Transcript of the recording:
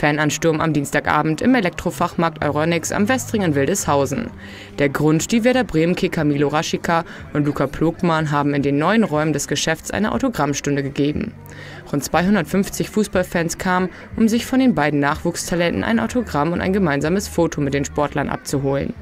Fanansturm am Dienstagabend im Elektrofachmarkt Euronics am Westring in Wildeshausen. Der Grund, die Werder Bremen-Kicker Milo Raschika und Luca Plogmann haben in den neuen Räumen des Geschäfts eine Autogrammstunde gegeben. Rund 250 Fußballfans kamen, um sich von den beiden Nachwuchstalenten ein Autogramm und ein gemeinsames Foto mit den Sportlern abzuholen.